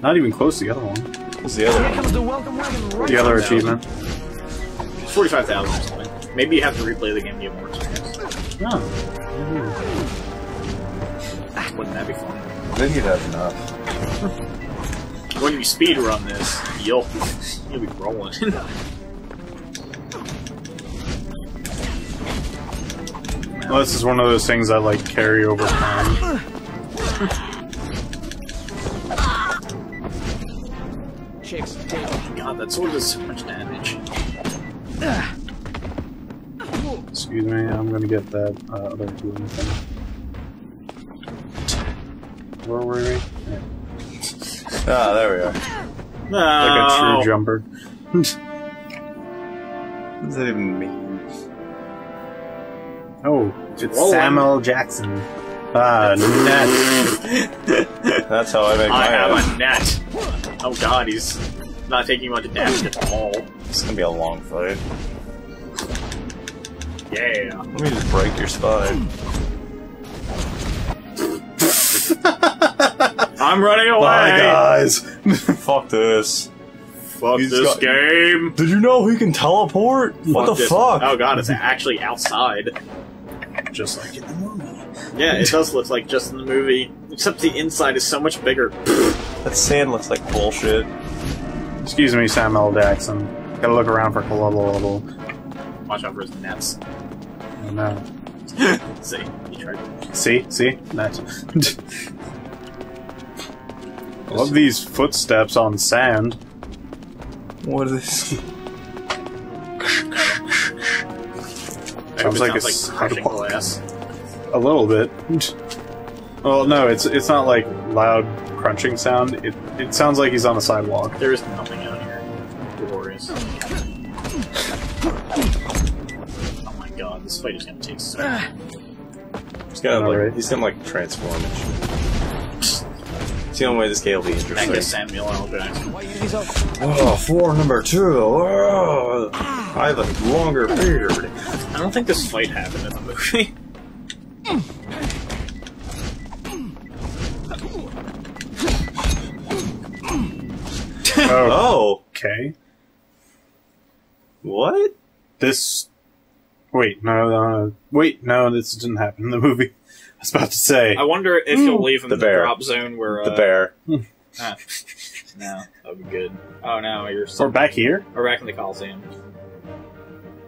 Not even close to the other one. What's the other one? the right The other achievement. 45,000 or something. Maybe you have to replay the game to get more experience. Oh. Mm-hmm. Wouldn't that be fun? Then you'd have enough. When you speed speedrun this, you'll, you'll be rolling. Well, this is one of those things I like carry over time. Chicks dig. God, that sword does so much damage. Excuse me, I'm gonna get that uh, other healing thing. Where were we? Yeah. Ah, there we are. No. Like a true jumper. What does that even mean? Oh, it's rolling. Samuel Jackson. Ah, net. That's how I make my I have own. a net. Oh god, he's not taking much damage at all. It's gonna be a long fight. Yeah. Let me just break your spine. I'm running away! Bye, guys. Fuck this. Fuck He's this got- game! Did you know he can teleport? What the this- fuck? Oh god, it's actually outside. Just like in the movie. Yeah, it does look like just in the movie, except the inside is so much bigger. That sand looks like bullshit. Excuse me, Samuel Jackson. Gotta look around for Cololo. Watch out for his nets. Oh, no. See, he tried. See? See? Net. I love these footsteps on sand. What is I hope Sounds like sounds a like sidewalk. glass. A little bit. Well, no, it's it's not like loud crunching sound. It it sounds like he's on a sidewalk. There is nothing out here. Glorious. Oh my god, this fight is gonna take so long. He's gonna like, Alright. he's gonna like transform and shit. It's the only way this game will be That interesting. guy's Samuel L. Jackson. Why you these up? Oh, floor number two. Oh, I have a longer beard. I don't think this fight happened in the movie. Oh, Oh, okay. what? This. Wait, no, no, no. Wait, no, this didn't happen in the movie. I was about to say. I wonder if you'll leave him The in the bear. drop zone where uh, The bear. Ah. no, that would be good. Oh no, you're Or still back here? or back in the Coliseum.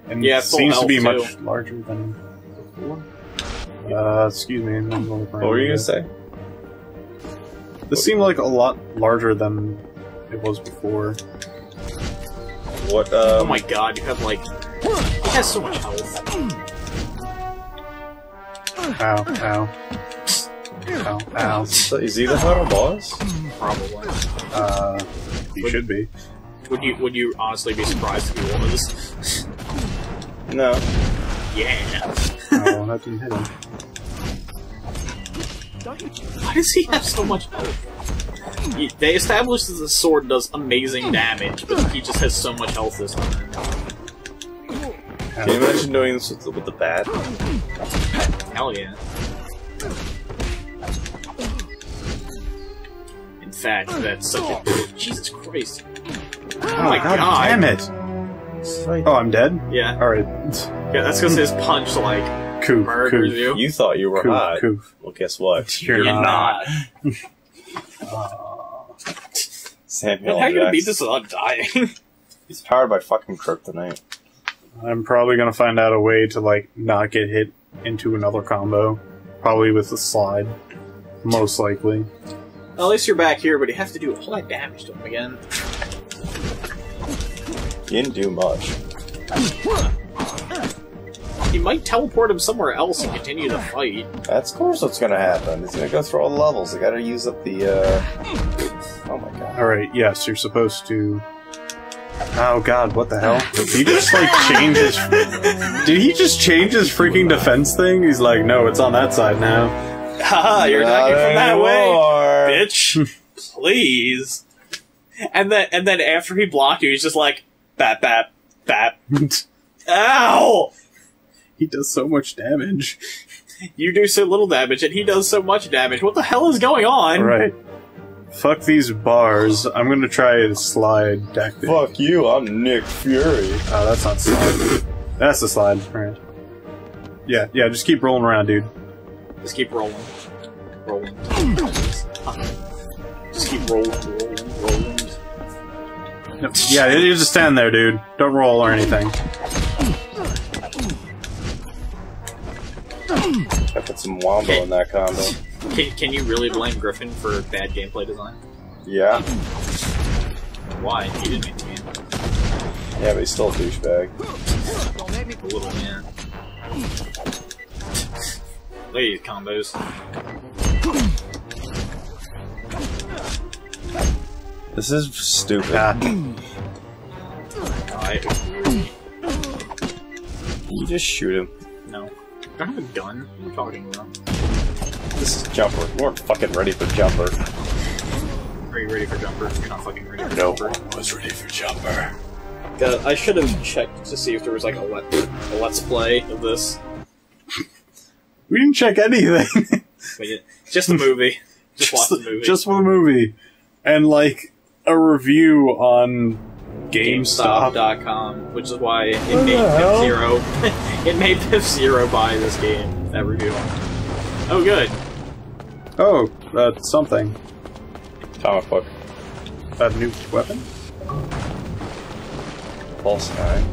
And Yeah, it full seems to health, be too. much larger than before. Uh, excuse me. I'm gonna What were you gonna say? This seemed like a lot larger than it was before. What? Um, Oh my god, you have like he has so much health. Ow, ow. Ow, ow. so Is he the final boss? Probably. Uh, you should be. Would you would you honestly be surprised if he was? No. Yeah. Oh, that didn't hit him. Why does he have so much health? He- They established that the sword does amazing damage, but he just has so much health this time. Can you imagine doing this with the, with the bat? Hell yeah. In fact, that's such a Jesus Christ. Oh my God. Damn it! Oh, I'm dead? Yeah, Alright. yeah that's because his punch like Coof, murders coof, you. You thought you were coof, hot. coof. Well, guess what? You're, You're not. Oh. Samuel How are you gonna beat this without dying? He's powered by fucking kryptonite. I'm probably gonna find out a way to, like, not get hit into another combo. Probably with the slide. Most likely. At least you're back here, but you have to do all that damage to him again. He didn't do much. He might teleport him somewhere else and continue the fight. That's of course what's gonna happen. He's gonna go through all the levels. I gotta use up the, uh... Oh my god. Alright, yes, you're supposed to. Oh god, what the hell? Did he just, like, change his. Did he just change his freaking defense thing? He's like, no, it's on that side now. Haha, you're Not attacking from that way, bitch. Please. And then, and then after he blocked you, he's just like, bap, bap, bap. Ow! He does so much damage. You do so little damage, and he does so much damage. What the hell is going on? Right. Fuck these bars. I'm gonna try to slide tactic. Fuck you, I'm Nick Fury. Oh, that's not slide. That's the slide. Alright. Yeah, yeah, just keep rolling around, dude. Just keep rolling. Rolling. Just keep rolling, rolling, rolling. No, yeah, you just stand there, dude. Don't roll or anything. I put some Wombo in that combo. Can, can you really blame Griffin for bad gameplay design? Yeah. Why? He didn't make the game. Yeah, but he's still a douchebag. Don't make me A little, man. Look at these combos. This is stupid. Ah, I agree. You just shoot him. No. I don't have a gun. What are you talking about? This is Jumper. You weren't fucking ready for Jumper. Are you ready for Jumper? You're not fucking ready for No Jumper. one was ready for Jumper. God, I should have checked to see if there was like a, let, a let's play of this. we didn't check anything. Just the movie. Just, watch the movie. Just for the movie. And, like, a review on GameStop. GameStop.com, which is why it What made the Zero. it made Piph Zero buy this game. That review. Oh, good. Oh, uh, something. Comic book. A new weapon? Pulse nine.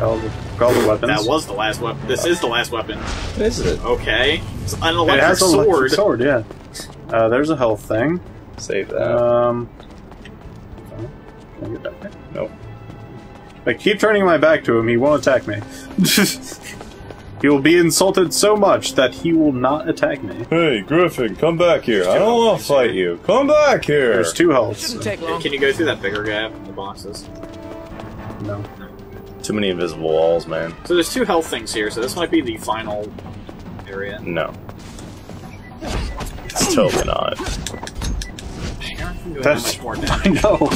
All the, all the weapons. That was the last weapon. This is the last weapon. What is it? Okay. It's an It has a sword. electric sword, yeah. Uh, there's a health thing. Save that. Um. Can I get back there? nope. I keep turning my back to him, he won't attack me. he will be insulted so much that he will not attack me. Hey, Griffin, come back here. I don't want to fight you. Come back here. There's two healths. Shouldn't take long. Can you go through that bigger gap in the boxes? No. Too many invisible walls, man. So there's two health things here, so this might be the final area. No. It's totally not. I don't think doing That's- that much more I know.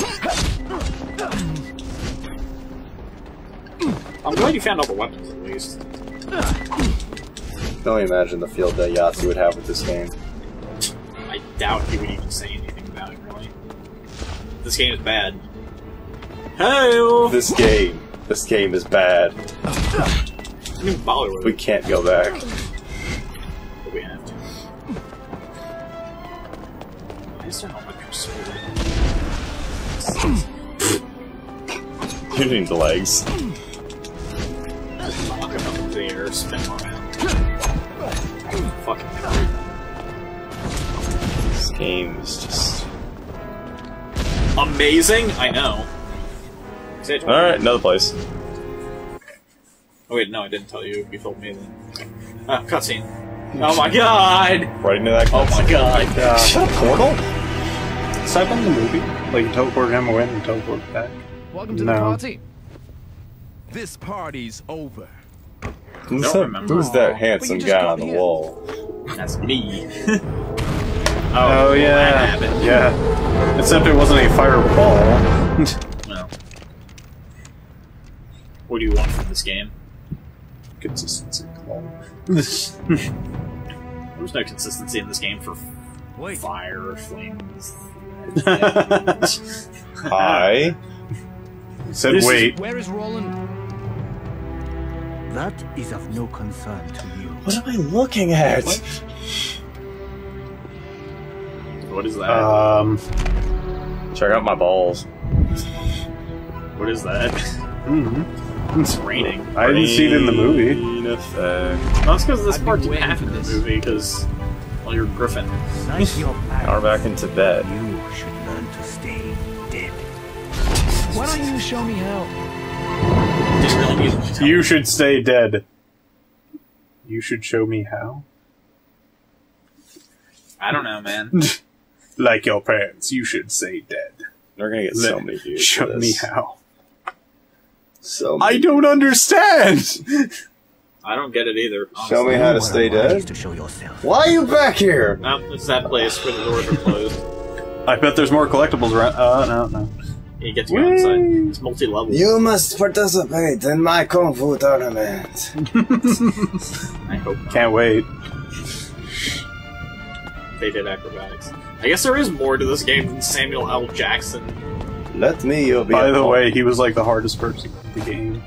I'm glad you found all the weapons at least. Can only imagine the field that Yahtzee would have with this game. I doubt he would even say anything about it, really. This game is bad. Hey! This game. This game is bad. Don't even bother with We can't go back. but we have to. Why is there not like a sword? You need the legs. Spin him around. Fucking hell. This game is just. Amazing? I know. Say it to me. Alright, another place. Oh wait, no, I didn't tell you. You told me then. Ah, cutscene. Oh my god! Right into that cutscene. Oh my god! Uh, Is that a portal? is that in the movie? Like, you teleport him away and teleport back? Welcome to No. the party. This party's over. Who's don't that, remember. who's that handsome guy on the here. wall? That's me. Oh, well, that yeah. happened. Yeah. Except it wasn't a fireball. Well. What do you want from this game? Consistency. There's no consistency in this game for Wait, fire or flames. Hi. Said This is- wait. Where is Roland? That is of no concern to you. What am I looking at? What is that? Um. Check out my balls. what is that? mhm. It's raining. I didn't see it in the movie. Rain effect. Well, that's because this I've part didn't happen in the movie because, well, you're Griffin. Your Now we're back in Tibet. You should learn to stay dead. Why don't you show me how? Didn't really need to tell You me. should stay dead. You should show me how. I don't know, man. Like your parents, you should stay dead. They're gonna get so Let- many views. Show for me this. how. So I don't understand. I don't get it either. Show me how to stay a wise dead. To show yourself. Why are you back here? No, it's that place where the doors are closed. I bet there's more collectibles around. Uh, no, no. You get to go inside. It's multi-level. You must participate in my kung fu tournament. I hope not. Can't wait. They did acrobatics. I guess there is more to this game than Samuel L. Jackson. Let me be By your the opponent. way, he was like the hardest person in the game.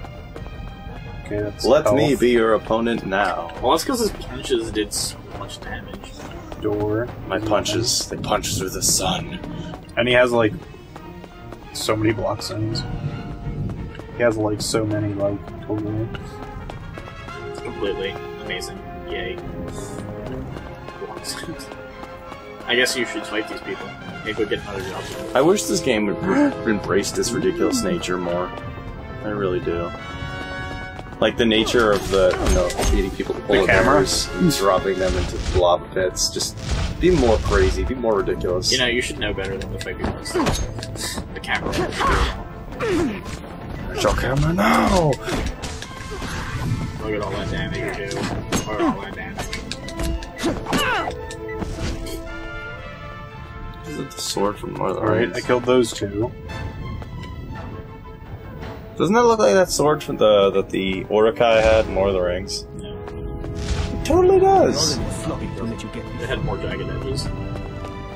Okay, that's Let me be your opponent now. Well, that's because his punches did so much damage. door. My punches, they punch through the sun. And he has like so many block zones. He has like so many like totally. It's completely amazing. Yay. I guess you should fight these people. Maybe we'll get another job. I wish this game would embrace this ridiculous nature more. I really do. Like the nature of the, you know, beating people with polar camera? bears and dropping them into lava pits. Just be more crazy, be more ridiculous. You know, you should know better than to fight people. With The camera. Show camera now! Look at all that damage you do. Look at all that damage. Is it the sword from Lord Alright, I killed those two. Doesn't that look like that sword from the that the Uruk-hai had in Lord of the Rings? It totally does. Roland it, don't let you get It had more jagged edges.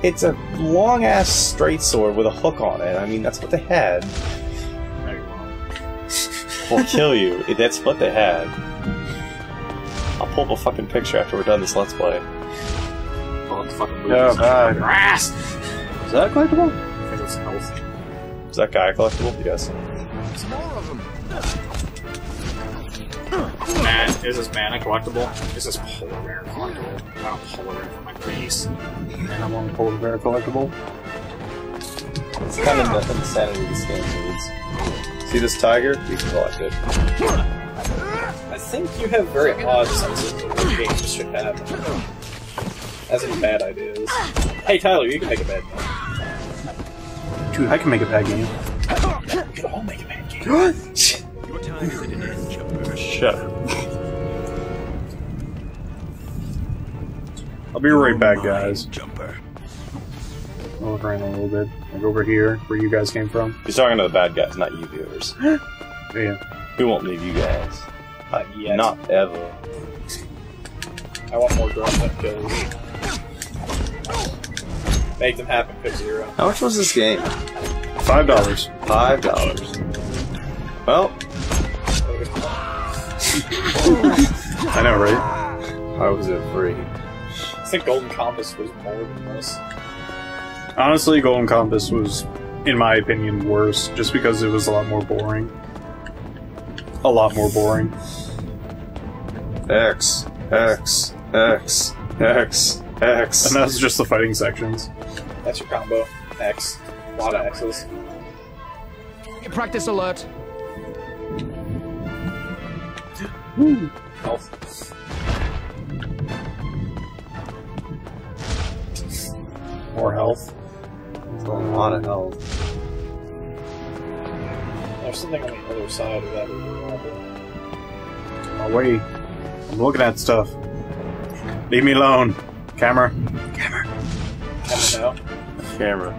It's a long ass straight sword with a hook on it. I mean, that's what they had. No, you're wrong. Will kill you. That's what they had. I'll pull up a fucking picture after we're done this let's play. Oh, well, it's fucking Oh. God. Grass! Is that collectible? I think it's health. Is that guy collectible? Yes. Some more of them. Man, is this mana collectible? Is this polar bear collectible? I want a polar bear for my face. And I'm on polar bear collectible. It's kind of the insanity this game needs. See this tiger? You can collect it. I think you have very odd senses of what games should have. As in bad ideas. Hey Tyler, you can make a bad game. Dude, I can make a bad game. We can all make a bad game. Your time is at an end, jumper. Shut up. Be right back, guys. Jumper. I'll look around a little bit. Like over here, where you guys came from. He's talking to the bad guys, not you viewers. Yeah. We won't leave you guys. Not yet. Not ever. I want more drop that kills. Make them happen, pick zero. How much was this game? Five dollars. Five dollars. Well, I know, right? how was it free? I think Golden Compass was more than this. Honestly, Golden Compass was, in my opinion, worse, just because it was a lot more boring. A lot more boring. X, X, X, X, X. And that's just the fighting sections. That's your combo. X. A lot of X's. Practice alert. Health. More health. a lot of health. There's something on the other side of that overall. Oh, wait. I'm looking at stuff. Leave me alone. Camera. Camera. don't know. Camera.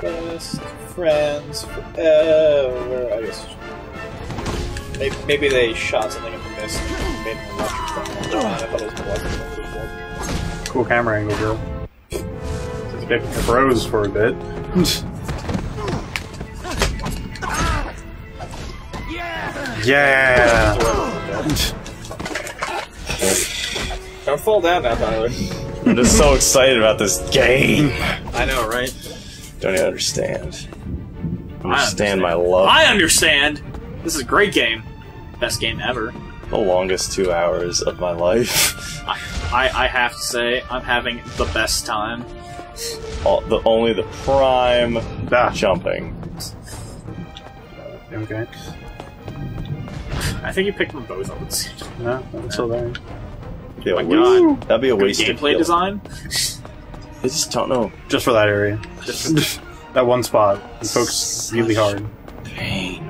Best friends forever. I guess. Maybe, maybe they shot something in the mist and made an electric thing. I thought it was an electric thing before. Cool camera angle, girl. It froze for a bit. yeah! Don't fall down now, Tyler. I'm just so excited about this game. I know, right? Don't even understand. I Understand my love. I understand. This is a great game. Best game ever. The longest two hours of my life. I, I, I have to say, I'm having the best time. All, the only the prime Ah, jumping. okay. I think you picked them both up at the same time. No, I'm still there. Yeah, my we- God. That'd be a Good waste of gameplay design. I just don't know. Just for that area. Just that one spot. You focus really hard. Pain.